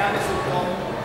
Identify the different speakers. Speaker 1: Can Sultan